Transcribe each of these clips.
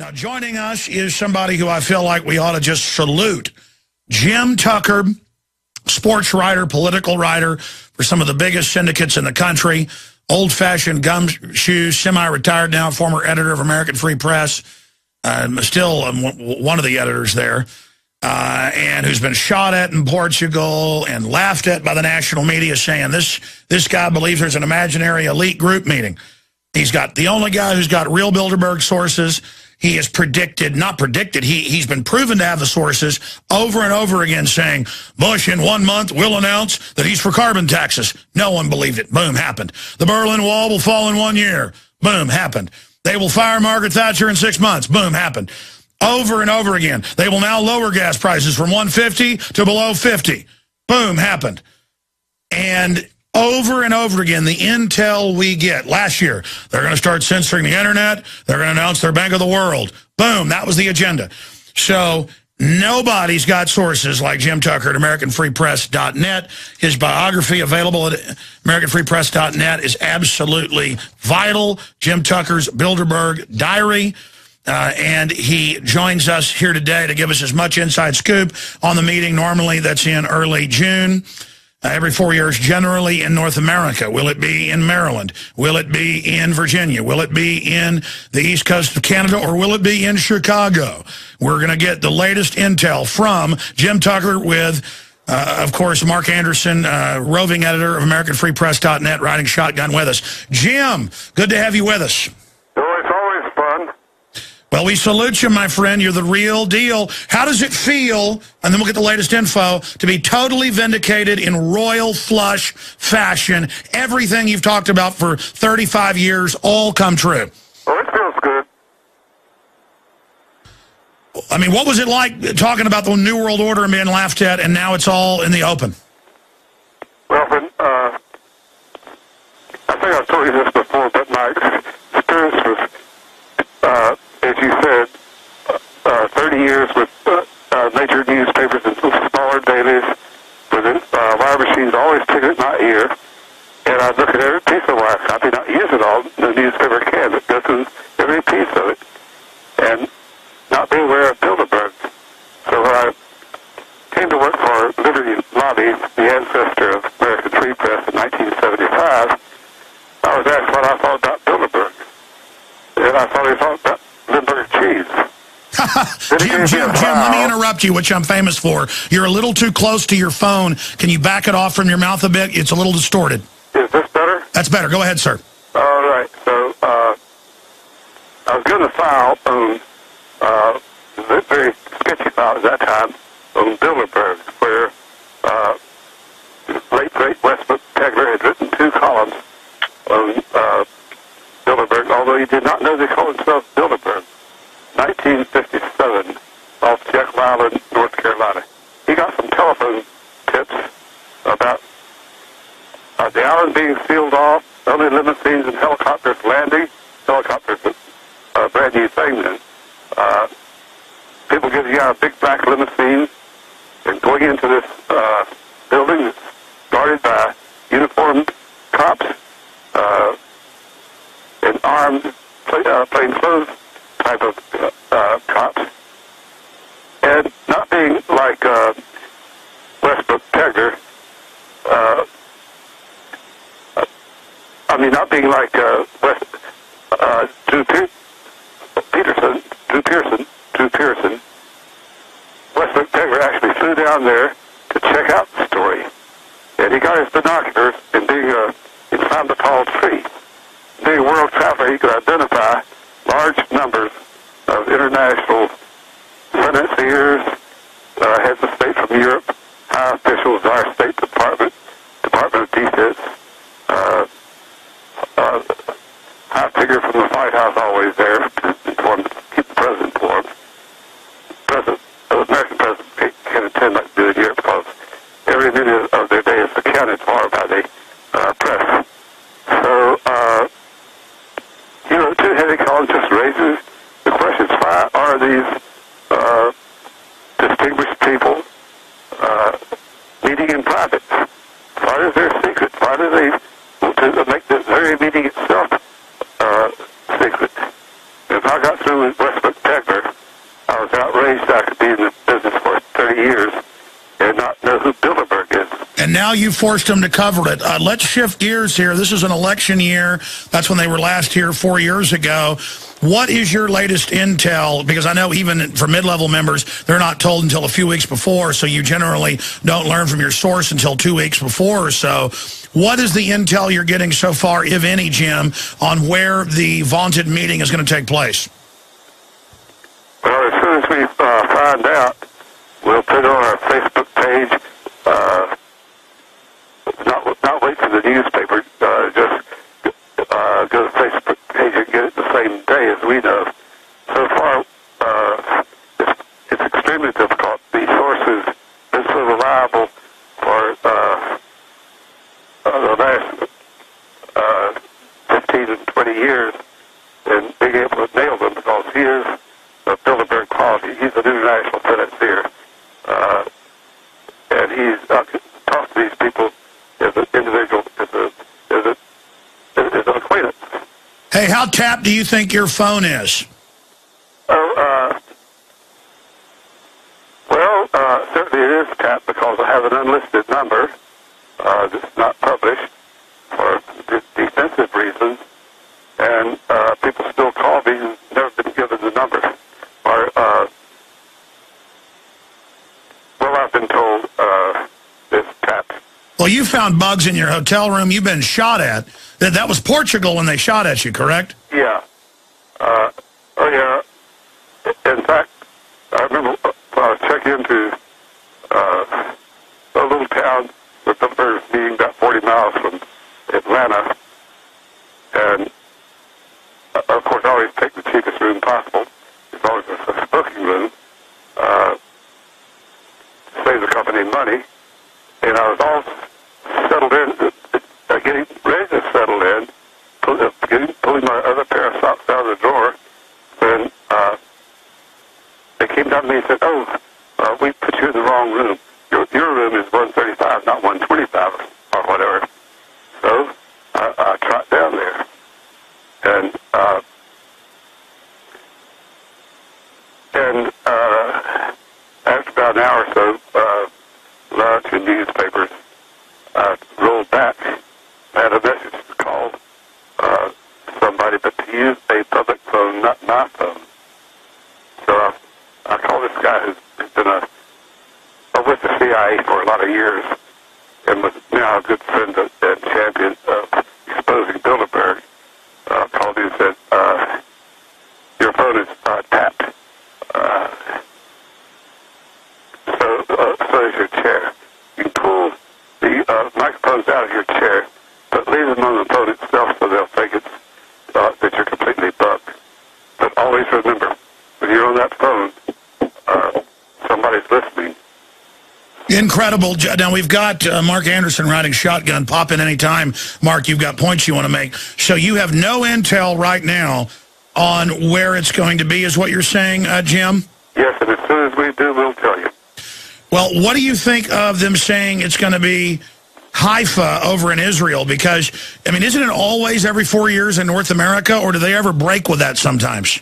Now, joining us is somebody who I feel like we ought to just salute. Jim Tucker, sports writer, political writer for some of the biggest syndicates in the country, old-fashioned gumshoe, semi-retired now, former editor of American Free Press, uh, still um, one of the editors there, uh, and who's been shot at in Portugal and laughed at by the national media saying this, this guy believes there's an imaginary elite group meeting. He's got the only guy who's got real Bilderberg sources. He has predicted, not predicted, he, he's been proven to have the sources over and over again saying, Bush in one month will announce that he's for carbon taxes. No one believed it. Boom, happened. The Berlin Wall will fall in one year. Boom, happened. They will fire Margaret Thatcher in six months. Boom, happened. Over and over again. They will now lower gas prices from 150 to below 50. Boom, happened. And over and over again, the intel we get. Last year, they're going to start censoring the internet. They're going to announce their Bank of the World. Boom, that was the agenda. So nobody's got sources like Jim Tucker at AmericanFreePress.net. His biography available at AmericanFreePress.net is absolutely vital. Jim Tucker's Bilderberg Diary. Uh, and he joins us here today to give us as much inside scoop on the meeting normally that's in early June. Uh, every four years generally in North America? Will it be in Maryland? Will it be in Virginia? Will it be in the east coast of Canada? Or will it be in Chicago? We're going to get the latest intel from Jim Tucker with, uh, of course, Mark Anderson, uh, roving editor of AmericanFreePress.net, riding shotgun with us. Jim, good to have you with us. Well, we salute you, my friend. You're the real deal. How does it feel, and then we'll get the latest info, to be totally vindicated in royal flush fashion? Everything you've talked about for 35 years all come true. Oh, it feels good. I mean, what was it like talking about the New World Order and being laughed at, and now it's all in the open? Well, uh, I think I've told you this before, but my experience was uh, as you said, uh, 30 years with uh, uh, major newspapers and smaller dailies, with uh, wire machines always ticking my ear. And I look at every piece of wire copy, not use it all, the newspaper can, but through every piece of it. And not be aware of Bilderberg. So when I came to work for Liberty Lobby, the ancestor of American Free Press in 1975, I was asked what I thought about Bilderberg. And I thought he thought. Jim, Jim, Jim, let me interrupt you, which I'm famous for. You're a little too close to your phone. Can you back it off from your mouth a bit? It's a little distorted. Is this better? That's better. Go ahead, sir. All right. So uh, I was going to file on uh, very sketchy file at that time on Bilderberg, where uh, late great Westbrook Pegler had written two columns on uh, Bilderberg, although he did not know they called himself Bilderberg. 1957, off Jekyll Island, North Carolina. He got some telephone tips about uh, the island being sealed off, only limousines and helicopters landing. Helicopters, a brand new thing then. Uh, people getting out of big black limousines and going into this uh, building guarded by uniformed cops. Uh, an armed, uh, plainclothes type of uh, uh, cops, and not uh, Westbrook Pegler. Uh, I mean, not being like uh, West, uh, Drew Pe- Peterson, Drew Pearson, Drew Pearson. Westbrook Pegler actually flew down there to check out the story, and he got his binoculars and being uh, he found a tall tree being a world traveler, he could identify large numbers of international financiers, uh, heads of state from Europe, high officials, our State Department, Department of Defense, uh, uh, high figure from the White House always there, informed, keep the president informed. President, uh, American president can attend like do in Europe because every minute of their day is accounted for by the uh, press. So, uh, you know, two heavy columns just raises the question: Why are these itself uh. If I got through with West McTaggart, I was outraged I could be in the business for 30 years and not know who Bilderberg is. And now you forced them to cover it. Uh, let's shift gears here. This is an election year. That's when they were last here four years ago. What is your latest intel? Because I know even for mid-level members, they're not told until a few weeks before, so you generally don't learn from your source until two weeks before or so. What is the intel you're getting so far, if any, Jim, on where the vaunted meeting is going to take place? Well, as soon as we uh, find out, we'll put it on our Facebook page. Uh, not not wait for the newspaper. Uh, just uh, go to Facebook page and get it the same day as we know. So far, uh, it's, it's extremely difficult. The source been so reliable for uh, uh, the last uh, 15 and 20 years and being able to nail them because he is of Bilderberg quality. He's an international financier. Uh, and he's uh, talked to these people as an individual, as a, as a, as an acquaintance. Hey, how tapped do you think your phone is? Oh, uh, well, uh, certainly it is tapped because I have an unlisted number uh, that's not published for de- defensive reasons, and uh, people still call me who've never been given the number. Or, uh, well, I've been told uh, it's tapped. Well, you found bugs in your hotel room. You've been shot at. That was Portugal when they shot at you, correct? Yeah. Uh, oh, yeah. In fact, I remember uh, I was checking into uh, a little town with the meeting about 40 miles from Atlanta. And, uh, of course, I always take the cheapest room possible. It's always a smoking room. Uh, to save the company money. And I was in, getting ready to settle in, pull, uh, getting, pulling my other pair of socks out of the drawer, when uh, they came down to me and said, "Oh, uh, we put you in the wrong room. Your your room is 135, not 125, or whatever." So I, I trot down there, and uh, and uh, after about an hour or so, uh, lunch and newspapers uh, rolled back. I had a message called uh, somebody, but to use a public phone, not my phone. So I, I called this guy who's, who's been a, uh, with the CIA for a lot of years and was now a good friend of, and champion of exposing Bilderberg. Uh, called him and said, uh, your phone is uh, tapped. Uh, so, uh, so is your chair. You can pull the uh, microphones out of your chair, but leave them on the phone itself so they'll think it's uh, that you're completely bugged. But always remember, when you're on that phone, uh, somebody's listening. Incredible. Now, we've got uh, Mark Anderson riding shotgun. Pop in any time. Mark, you've got points you want to make. So you have no intel right now on where it's going to be, is what you're saying, uh, Jim? Yes, and as soon as we do, we'll tell you. Well, what do you think of them saying it's going to be Haifa over in Israel? Because, I mean, isn't it always every four years in North America, or do they ever break with that sometimes?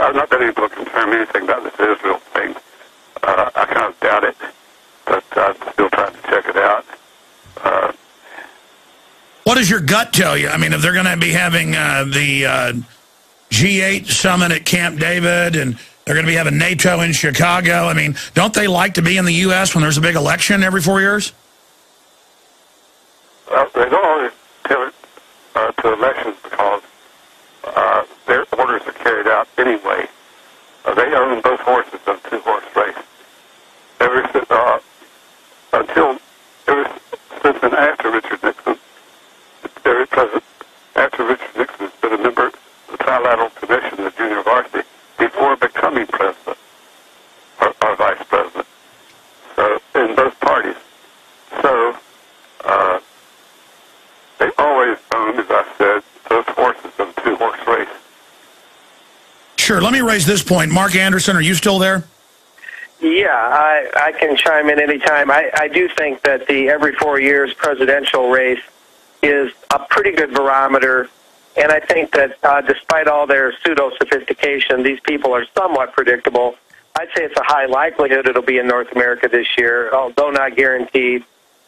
I've not been able to confirm anything about this Israel thing. Uh, I kind of doubt it, but I'm still trying to check it out. Uh, What does your gut tell you? I mean, if they're going to be having uh, the uh, G8 summit at Camp David and they're going to be having NATO in Chicago, I mean, don't they like to be in the U.S. when there's a big election every four years? well, they don't always pivot uh, to elections because uh, their orders are carried out anyway. Uh, they own both horses a two-horse race. Ever since, uh, until ever since and after Richard Nixon, every president after Richard Nixon has been a member of the Trilateral Commission, the junior varsity, before becoming president or, or vice president. So in both parties. So uh, they always own, as I said, those horses in a two-horse race. Sure. Let me raise this point. Mark Anderson, are you still there? Yeah, I, I can chime in anytime. I, I do think that the every four years presidential race is a pretty good barometer, and I think that uh, despite all their pseudo sophistication, these people are somewhat predictable. I'd say it's a high likelihood it'll be in North America this year, although not guaranteed.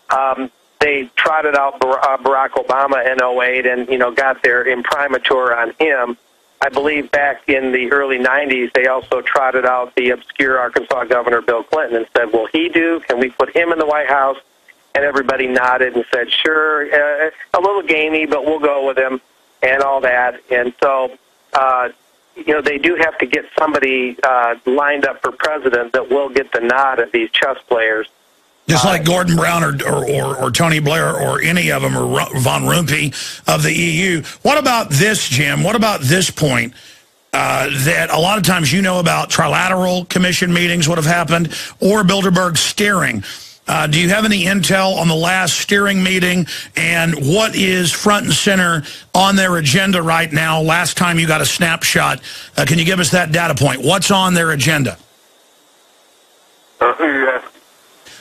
Um, they trotted out uh, Barack Obama in 08 and, you know, got their imprimatur on him. I believe back in the early 90s, they also trotted out the obscure Arkansas Governor Bill Clinton and said, will he do? Can we put him in the White House? And everybody nodded and said, sure, uh, a little gamey, but we'll go with him and all that. And so, uh, you know, they do have to get somebody uh, lined up for president that will get the nod of these chess players. Just like Gordon Brown or, or, or, or, Tony Blair or any of them or Van Rompuy of the EU. What about this, Jim? What about this point uh, that a lot of times you know about trilateral commission meetings, would have happened, or Bilderberg steering? Uh, do you have any intel on the last steering meeting and what is front and center on their agenda right now? Last time you got a snapshot. Uh, can you give us that data point? What's on their agenda?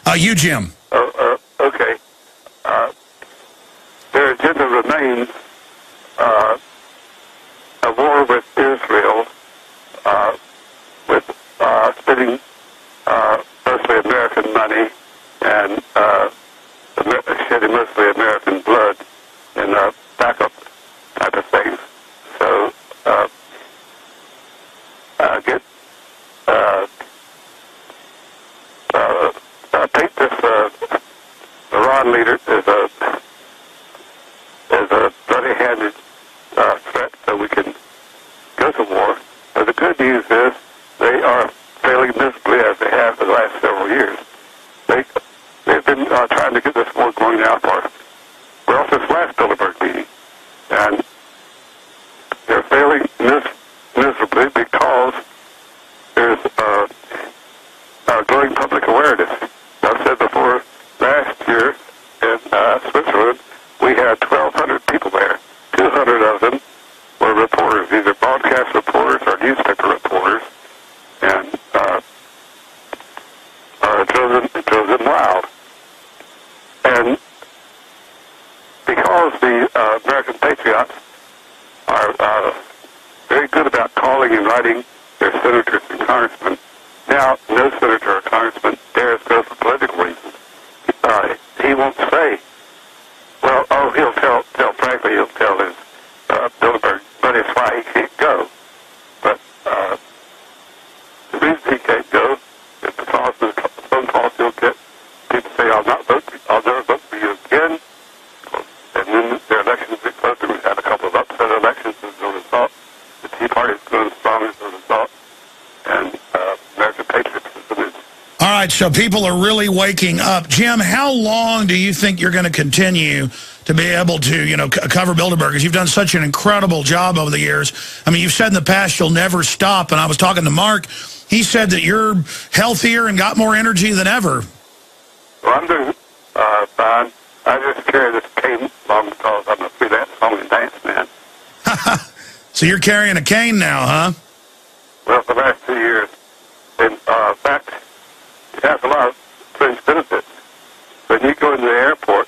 Uh, you? Jim okay. Uh, their agenda remains uh, a war with Israel, uh, with uh, spending uh, mostly American money and uh, shedding mostly American blood in uh, backup type of things. So uh, uh, get uh, uh, uh, take this uh, Iran leader as a as a bloody-handed uh, threat, so we can go to war. But the good news is they are failing miserably as they have for the last several years. They they've been uh, trying to get this war going now for well since last Bilderberg meeting, and they're failing mis- miserably because there's uh, uh, growing public awareness. I've said before, last year in uh, Switzerland, we had 1,200 people there. 200 of them were reporters, either broadcast reporters or newspaper reporters, and uh, uh, drove, them, drove them wild. And because the uh, American patriots are uh, very good about calling and writing their senators and congressmen, now no senator or congressman dares go for political reasons. Uh, he won't say, well, oh, he'll tell, tell frankly, he'll tell his uh, Bilderberg, but it's why he can't go. But uh, the reason he can't go is because of the phone calls he'll get. People say, I'll not vote, for, I'll never vote for you again. And then their elections get closer. We've had a couple of upset elections as a result. The Tea Party is going strong as a result. And uh, American patriotism is All right, so people are really waking up. Jim, how long do you think you're going to continue to be able to, you know, c- cover Bilderbergers? You've done such an incredible job over the years. I mean, you've said in the past you'll never stop. And I was talking to Mark. He said that you're healthier and got more energy than ever. Well, I'm doing uh, fine. I just carry this cane along because I'm a freelance song and dance man. So you're carrying a cane now, huh? Well, for the last two years. And uh, in fact, it has a lot of fringe benefits. When you go into the airport,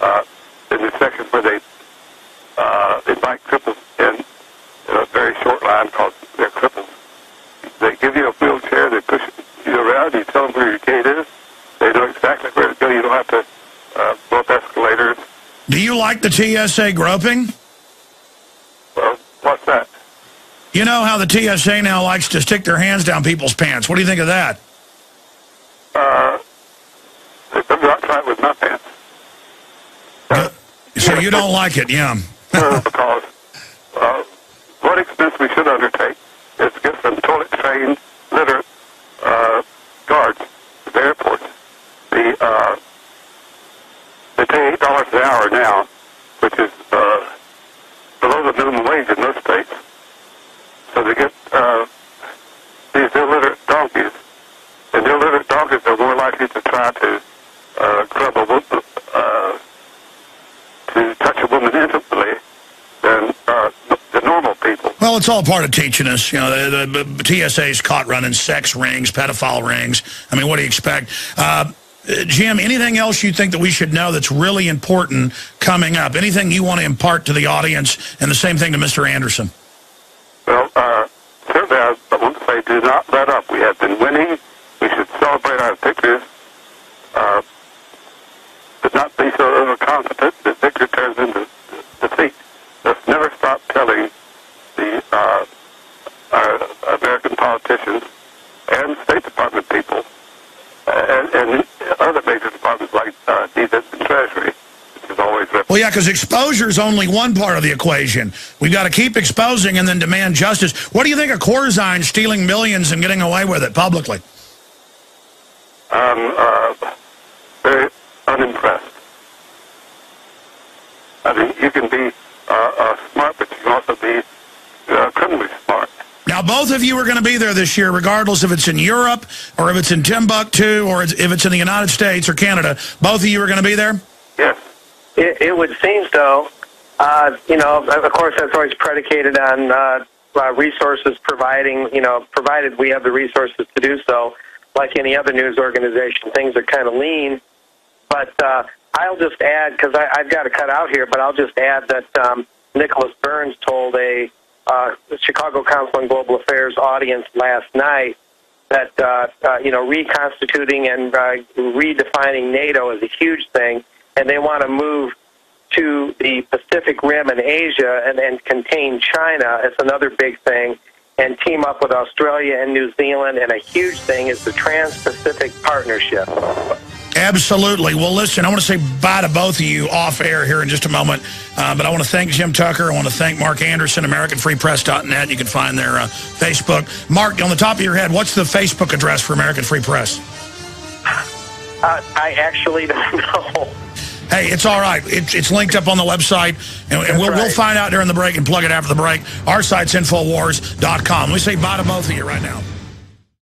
uh, in the section where they uh, invite cripples in, in a very short line called they're cripples, they give you a wheelchair, they push you around, you tell them where your gate is, they know exactly where to go. You don't have to uh, go up escalators. Do you like the TSA groping? Well, what's that? You know how the TSA now likes to stick their hands down people's pants. What do you think of that? Uh, I'm not trying with my pants. So you don't like it, yeah. Uh, because uh, what expense we should undertake is to get some toilet trained litter uh, guards at the airports. The uh, they pay eight dollars an hour now, which is uh, below the minimum wage in most states. So they get uh, these illiterate donkeys, and illiterate donkeys are more likely to try to uh, grab a woman, uh, to touch a woman intimately than uh, the normal people. Well, it's all part of teaching us. You know, the, the, the TSA's caught running sex rings, pedophile rings. I mean, what do you expect? Uh, Jim, anything else you think that we should know that's really important coming up? Anything you want to impart to the audience? And the same thing to Mr. Anderson. Well, uh, certainly I, want to say do not let up. We have been winning. We should celebrate our victories, uh, but not be so overconfident that victory turns into defeat. Let's never stop telling uh, our American politicians and State Department people uh, and, and other major departments like uh, Defense and Treasury, is always well, yeah, because exposure is only one part of the equation. We've got to keep exposing and then demand justice. What do you think of Corzine stealing millions and getting away with it publicly? Um, uh, very unimpressed. I mean, you can be uh, uh, smart, but you can also be uh, criminally smart. Now, both of you are going to be there this year, regardless if it's in Europe or if it's in Timbuktu or if it's in the United States or Canada. Both of you are going to be there? Yes. It, it would seem so. Uh, you know, of course, that's always predicated on uh, uh, resources providing, you know, provided we have the resources to do so. Like any other news organization, things are kind of lean. But uh, I'll just add, because I've got to cut out here, but I'll just add that um, Nicholas Burns told a uh, Chicago Council on Global Affairs audience last night that uh, uh, you know reconstituting and uh, redefining NATO is a huge thing, and they want to move to the Pacific Rim and Asia and, and contain China. It's another big thing, and team up with Australia and New Zealand. And a huge thing is the Trans-Pacific Partnership. Absolutely. Well, listen, I want to say bye to both of you off air here in just a moment. Uh, but I want to thank Jim Tucker. I want to thank Mark Anderson, AmericanFreePress.net. You can find their uh, Facebook. Mark, on the top of your head, what's the Facebook address for American Free Press? Uh, I actually don't know. Hey, it's all right. It's, it's linked up on the website, and, and we'll, right. we'll find out during the break and plug it after the break. Our site's Infowars.com. We say bye to both of you right now.